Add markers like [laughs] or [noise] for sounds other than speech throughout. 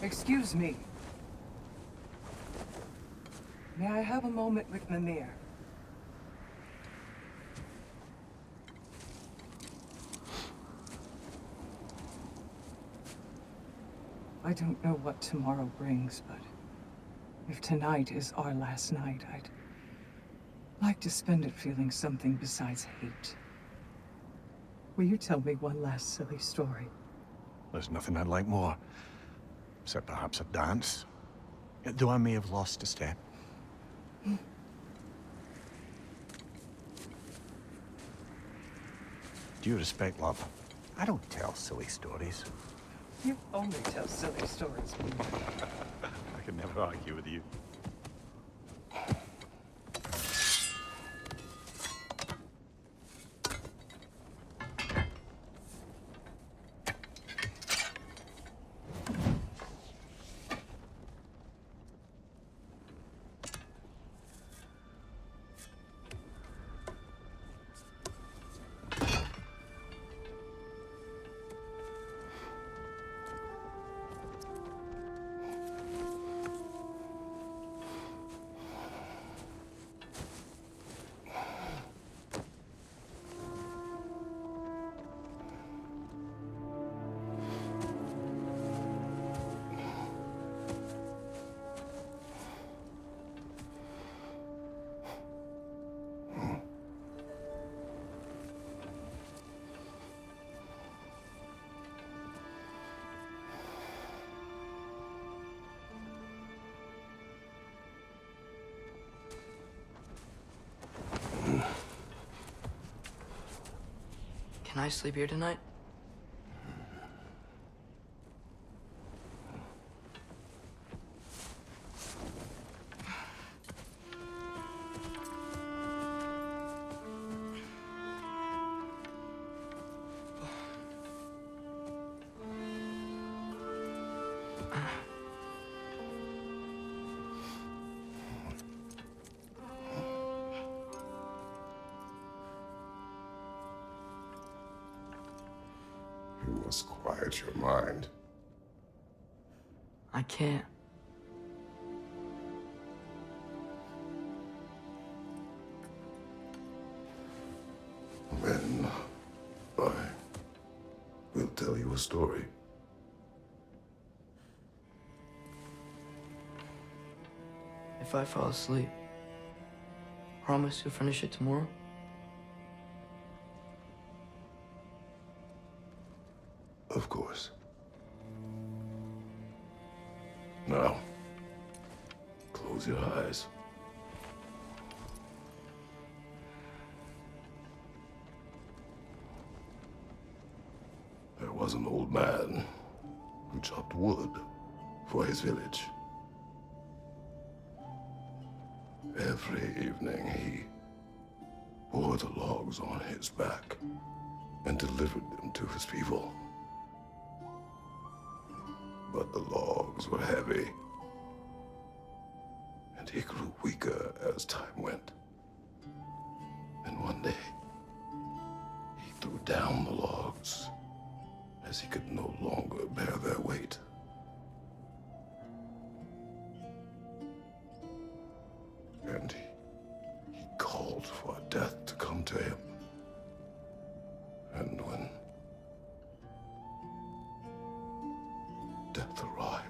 Excuse me. May I have a moment with Mimir? I don't know what tomorrow brings, but if tonight is our last night, I'd like to spend it feeling something besides hate. Will you tell me one last silly story? There's nothing I'd like more. Except perhaps a dance. Though I may have lost a step. Do you respect love? I don't tell silly stories. You only tell silly stories. [laughs] I can never argue with you. Can I sleep here tonight? [sighs] Uh, quiet your mind. I can't. Then I will tell you a story. If I fall asleep, promise you'll finish it tomorrow? His village. Every evening he bore the logs on his back and delivered them to his people. But the logs were heavy, and he grew weaker as time went. Death arrived,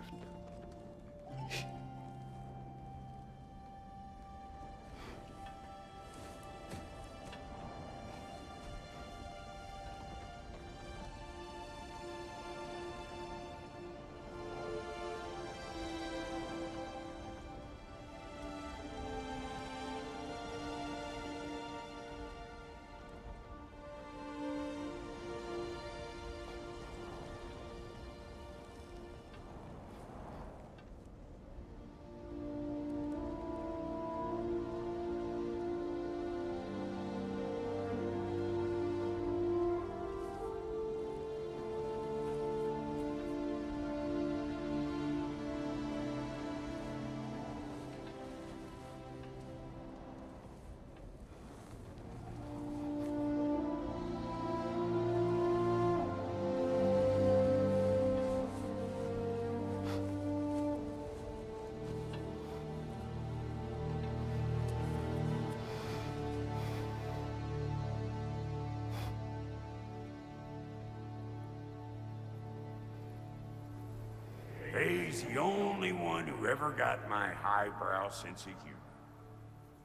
Faye's the only one who ever got my highbrow sense of humor.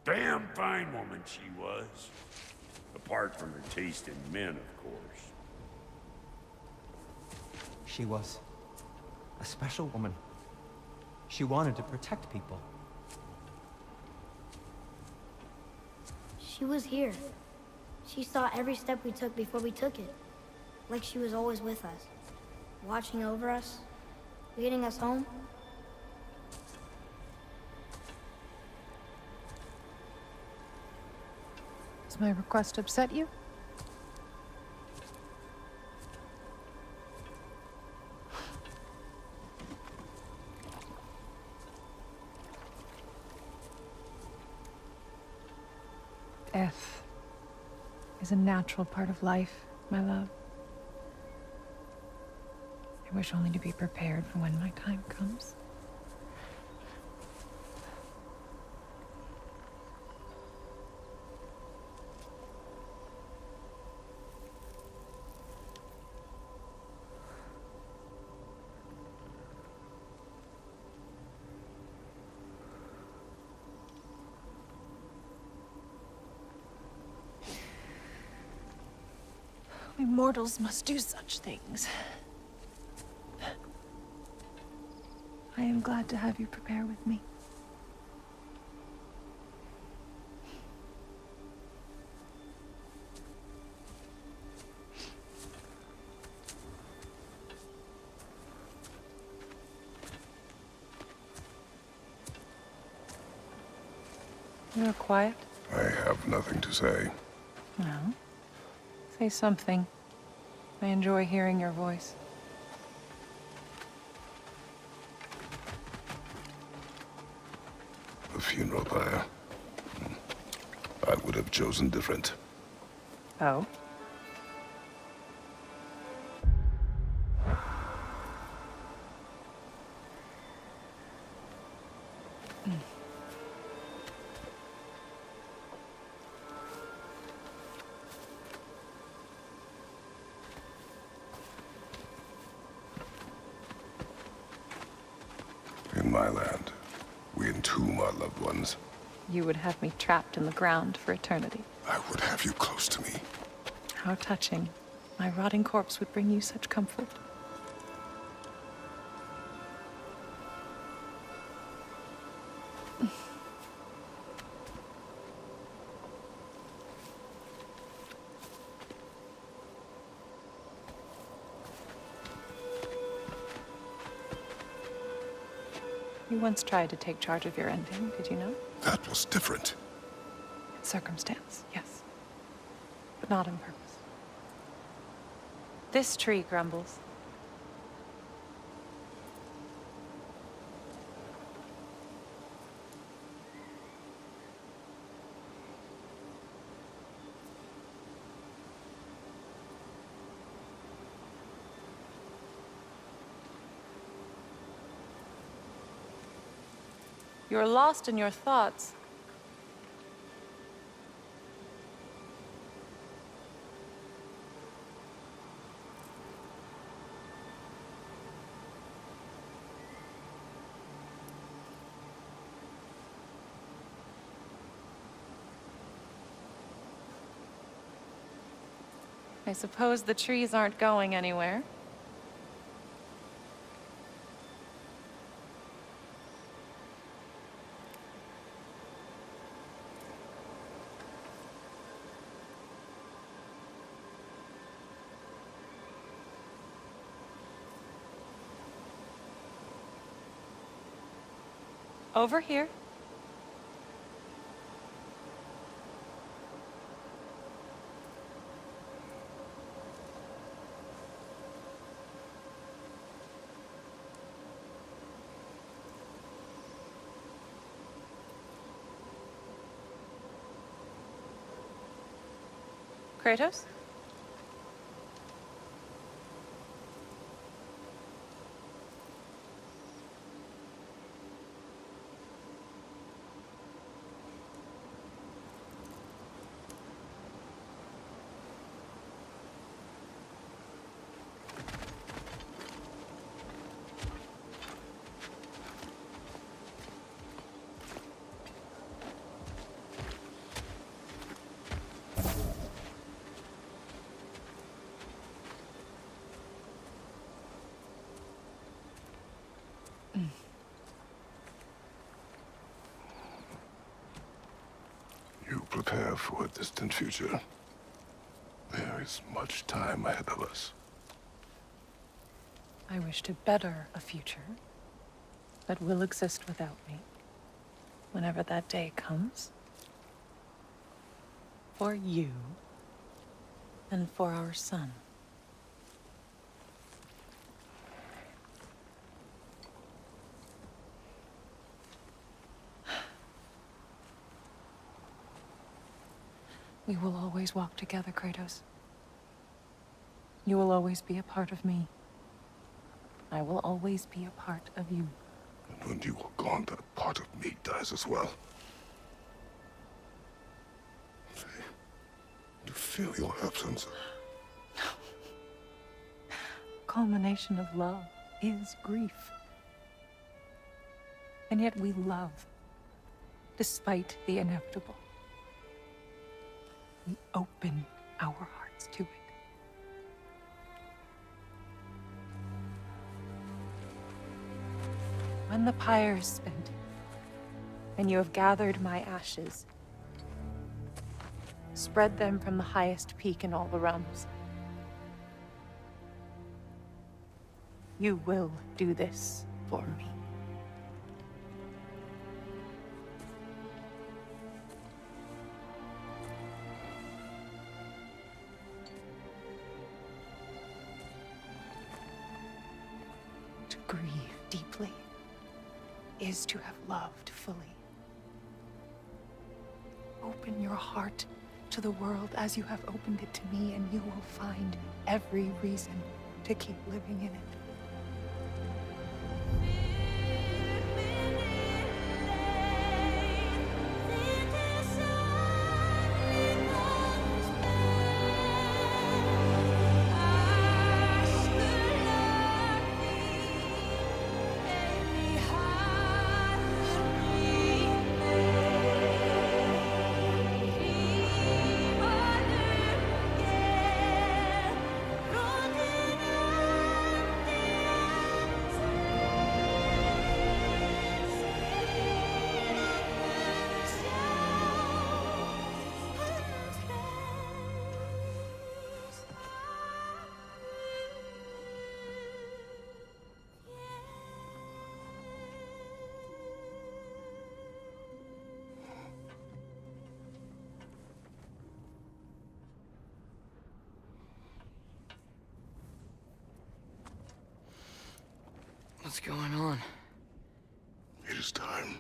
Damn fine woman she was. Apart from her taste in men, of course. She was a special woman. She wanted to protect people. She was here. She saw every step we took before we took it. Like she was always with us. Watching over us. Leading us home. Does my request upset you? Death is a natural part of life, my love. I wish only to be prepared for when my time comes. We mortals must do such things. Am glad to have you prepare with me. You're quiet. I have nothing to say. Well, say something. I enjoy hearing your voice. The. I would have chosen different. Oh? You would have me trapped in the ground for eternity. I would have you close to me. How touching. My rotting corpse would bring you such comfort. Once tried to take charge of your ending, did you know? That was different. In Circumstance, yes. But not on purpose. This tree grumbles. You're lost in your thoughts. I suppose the trees aren't going anywhere. Over here. Kratos? Prepare for a distant future. There is much time ahead of us. I wish to better a future that will exist without me whenever that day comes. For you and for our son. We will always walk together, Kratos. You will always be a part of me. I will always be a part of you. And when you are gone, that part of me dies as well. See, you feel your absence. No. [sighs] Culmination of love is grief. And yet we love, despite the inevitable. We open our hearts to it. When the pyre is spent, and you have gathered my ashes, spread them from the highest peak in all the realms. You will do this for me. Is to have loved fully. Open your heart to the world as you have opened it to me, and you will find every reason to keep living in it. What's going on? It is time.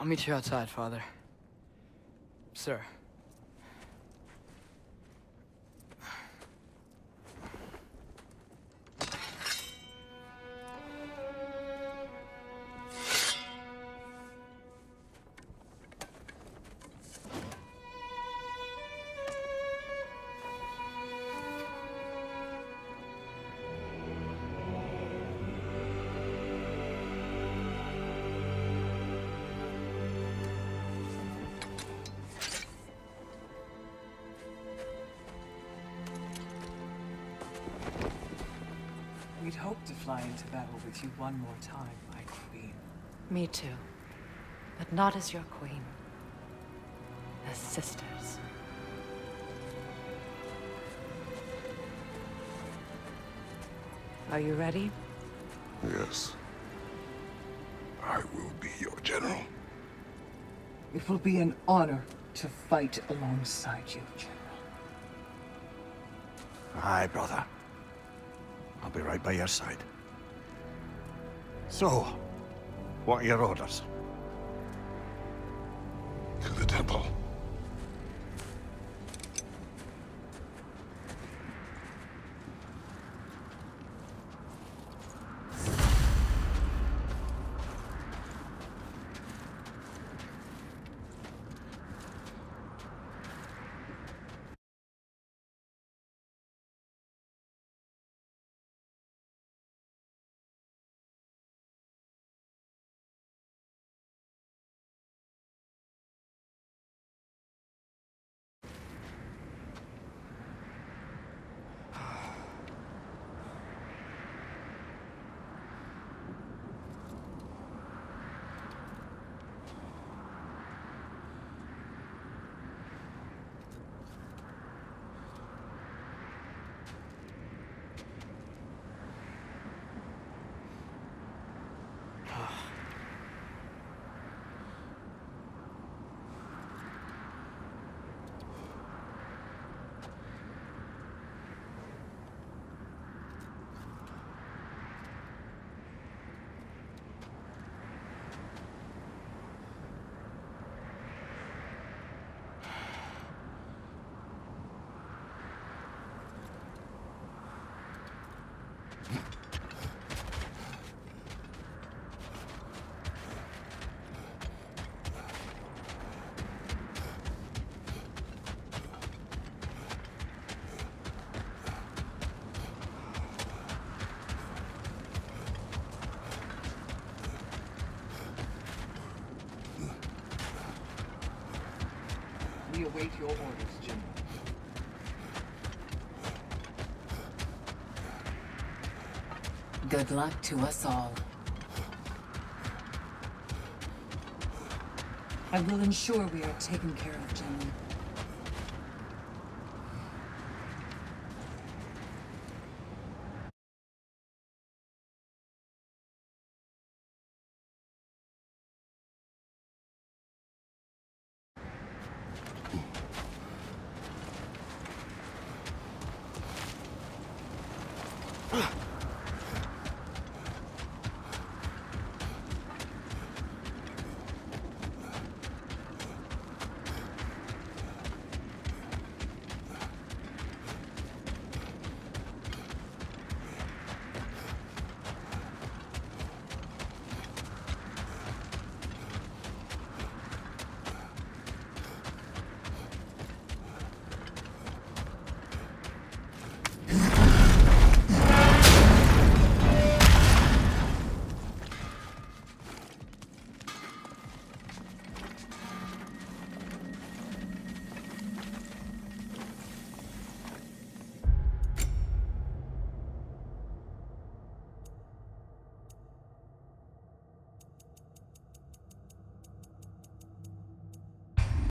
I'll meet you outside, Father. Sir. Fly into battle with you one more time, my queen. Me too. But not as your queen. As sisters. Are you ready? Yes. I will be your general. It will be an honor to fight alongside you, General. Aye, brother. I'll be right by your side. So, what are your orders? To the temple. Await your orders, General. Good luck to us all. I will ensure we are taken care of, General.